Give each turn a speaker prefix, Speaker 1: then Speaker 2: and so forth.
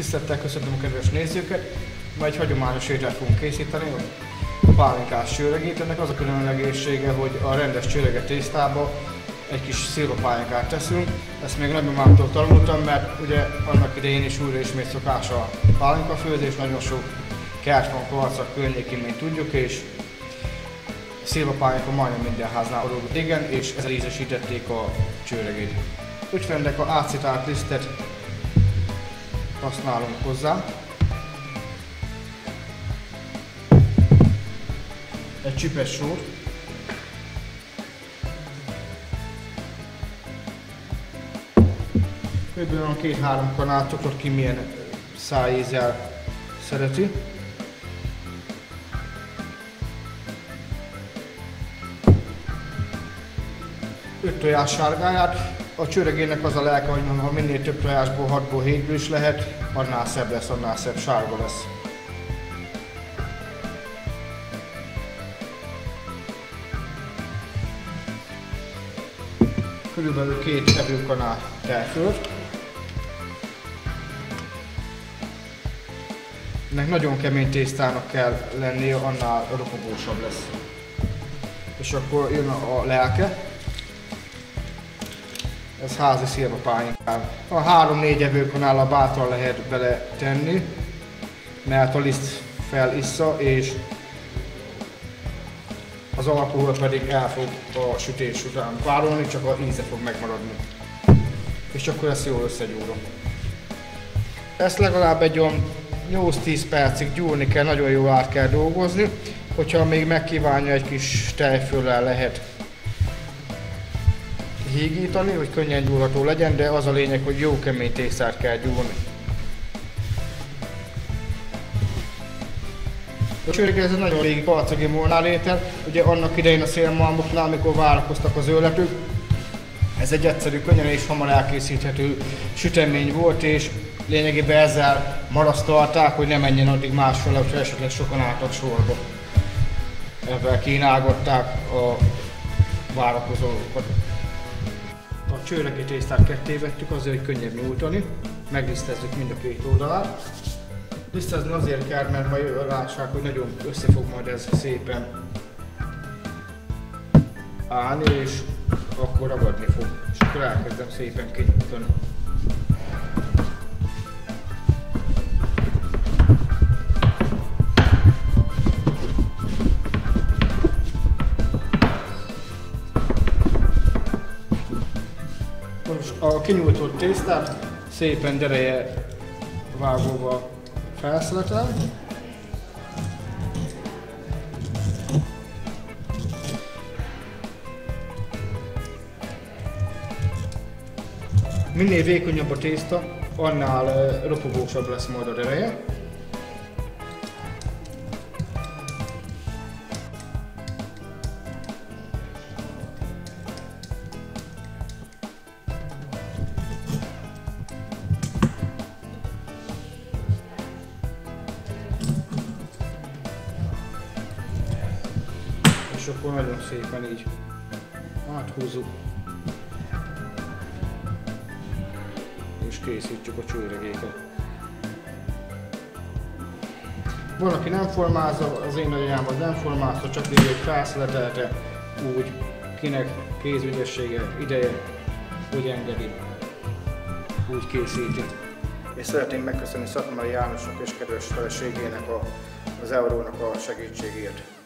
Speaker 1: Tisztelettel köszöntöm a kedves nézőket! Ma egy hagyományos ételt fogunk készíteni, a pálinkás csőregét. Ennek az a különlegessége, hogy a rendes csőreget tésztába egy kis szilvapálinkát teszünk. Ezt még nagymamámtól tanultam, mert ugye annak idején is újra ismét szokás a pálinkafőzés, nagyon sok kert van Kovarcak környékén, mint tudjuk, és szilvapálinka majdnem minden háznál adódott. Igen, és ezzel ízesítették a csőregét. Ügyfelendek a ácitált lisztet használunk hozzá. Egy csipes sót. Körülbelül a két-három kanál cukrot ki milyen szájízzel szereti. Öt tojás sárgáját, a csöregének az a lelke, hogy ha minél több tojásból, 6-ból, 7 is lehet, annál szebb lesz, annál szebb sárga lesz. Körülbelül két evőkanál tejfölt. Ennek nagyon kemény tésztának kell lennie, annál ropogósabb lesz. És akkor jön a lelke. Ez házi szilvapálinkám. A három-négy evőkanál bátran lehet bele tenni, mert a liszt felissza, és az alkohol pedig el fog a sütés után párolni, csak a íze fog megmaradni. És akkor ezt jól összegyúrom. Ezt legalább egy olyan 8-10 percig gyúrni kell, nagyon jól át kell dolgozni. Hogyha még megkívánja, egy kis tejföllel lehet hígítani, hogy könnyen gyúrható legyen, de az a lényeg, hogy jó kemény tésztát kell gyúrni. A csőreg ez egy nagyon régi karcegi molnál étel, ugye annak idején a szélmalmoknál, amikor várakoztak az őletük, ez egy egyszerű, könnyen és hamar elkészíthető sütemény volt, és lényegében ezzel marasztalták, hogy ne menjen addig másfele, hogyha esetleg sokan álltak sorba. Ebben kínálgatták a várakozókat. A csőregi tésztát ketté vettük azért, hogy könnyebb nyújtani. Meglisztezzük mind a két oldalát. Lisztezni azért kell, mert majd lássák, hogy nagyon össze fog majd ez szépen állni, és akkor ragadni fog. És akkor elkezdem szépen kinyújtani. Kinyújtott tésztát szépen dereje vágóval felszeletel. Minél vékonyabb a tészta, annál ropogósabb lesz majd a dereje. És akkor nagyon szépen így áthúzzuk. És készítjük a csőregéket. Van, aki nem formázza, az én nagyanyám az nem formázza, csak így egy felszeletelte, úgy, kinek kézügyessége, ideje, úgy engedi, úgy készíti. És szeretném megköszönni Szatmari Jánosnak és kedves feleségének a, az eurónak a segítségért.